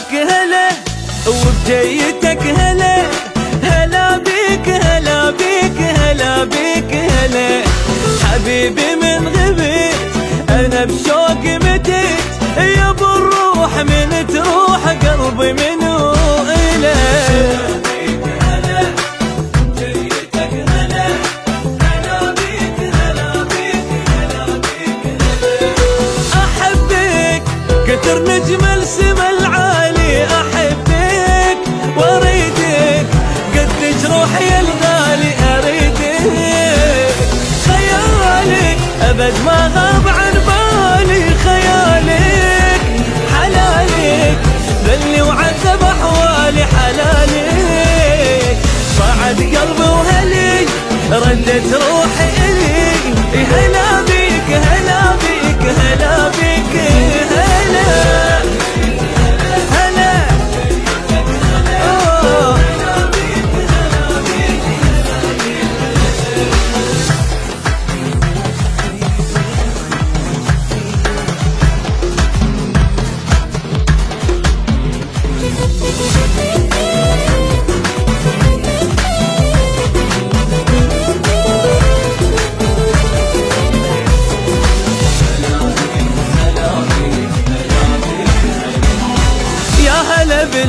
بيك هلا وبجيتك هلا. هلا بيك هلا بيك هلا بيك هلا. حبيبي من غبت أنا بشوق متت يا أبو الروح من تروح قلبي منو أحبك كتر نجم السما أبد ما غاب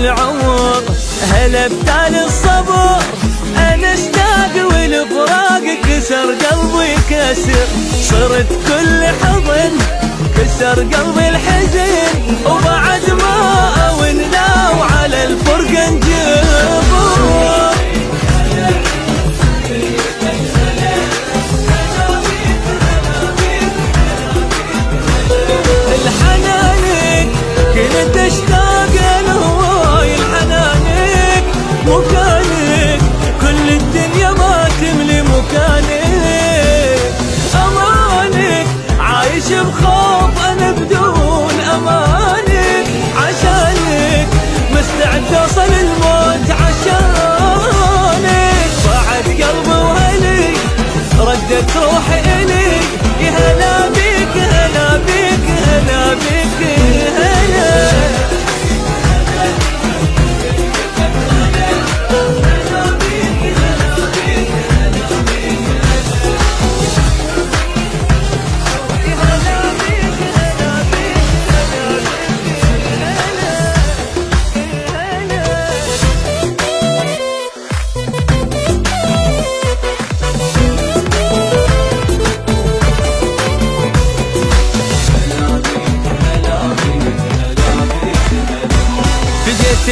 هلا بالعمر هلا بتال الصبر. أنا اشتاق والفراق كسر قلبي كسر. صرت كل حضن كسر قلبي الحزن. وبعد ما اون لا وعلى الفرقه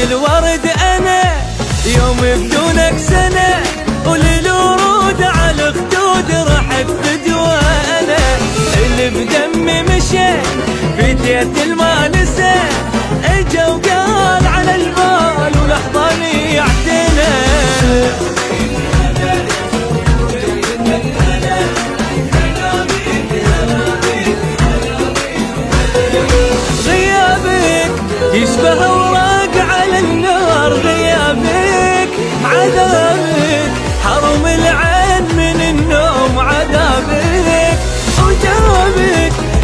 الورد أنا يوم بدونك سنة وللورود على الخدود رحت فدوى أنا اللي بدمي مشى فديت المانسة. إجا وقال على البال ولحظة يعتنى غيابك يشبه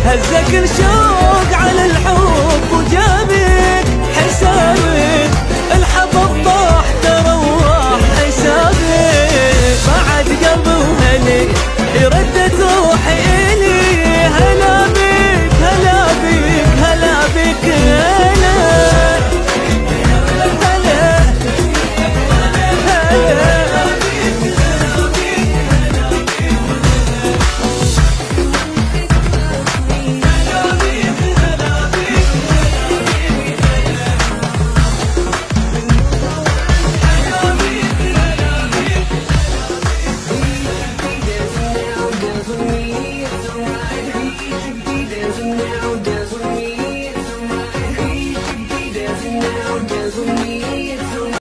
هزك الشوق على الحب.